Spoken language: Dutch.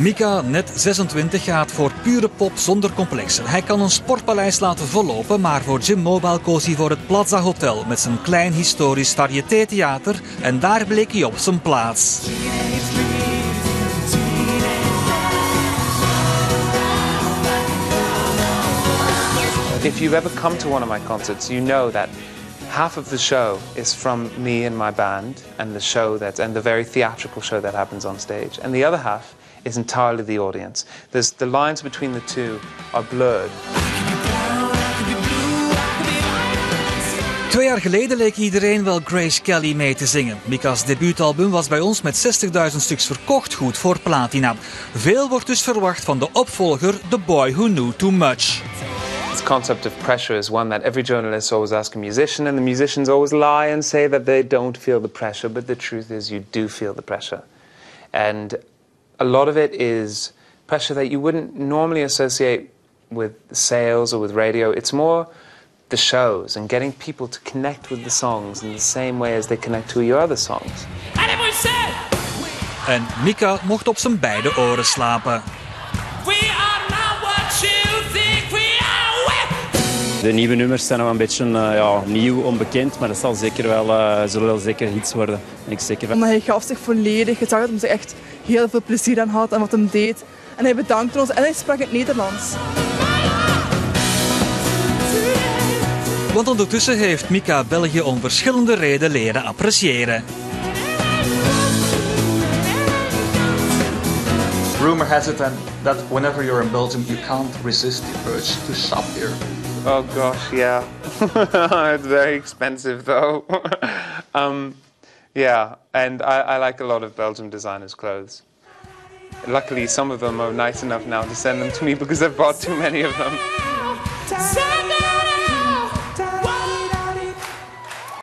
Mika, net 26, gaat voor pure pop zonder complexen. Hij kan een sportpaleis laten vollopen, maar voor Jim Mobile koos hij voor het Plaza Hotel met zijn klein historisch variété-theater en daar bleek hij op zijn plaats. If you've ever come to one of my concerts, you know that half of the show is from me and my band and the show that and the very theatrical show that happens on stage and the other half is entirely the audience There's, the lines between the two are blurred Twee jaar geleden leek iedereen wel Grace Kelly mee te zingen. Mika's debuutalbum was bij ons met 60.000 stuks verkocht, goed voor platina. Veel wordt dus verwacht van de opvolger The Boy Who Knew Too Much. This concept of pressure is one that every journalist always asks a musician, and the musicians always lie and say that they don't feel the pressure, but the truth is you do feel the pressure. And a lot of it is pressure that you wouldn't normally associate with sales or with radio. It's more the shows and getting people to connect with the songs in the same way as they connect to your other songs. En Mika mocht op zijn beide oren slapen. De nieuwe nummers zijn nog een beetje uh, ja, nieuw, onbekend, maar dat zal zeker wel, uh, zullen wel zeker hits worden. Ik zeker van. Maar hij gaf zich volledig. Je zag dat hij zich echt heel veel plezier aan had en wat hem deed. En hij bedankte ons en hij sprak het Nederlands. Want ondertussen heeft Mika België om verschillende redenen leren appreciëren. Rumor has it that whenever you're in Belgium, you can't resist the urge to shop here. Oh gosh, yeah. it's very expensive though. um, yeah, and I, I like a lot of Belgium designers' clothes. Luckily, some of them are nice enough now to send them to me because I've bought too many of them.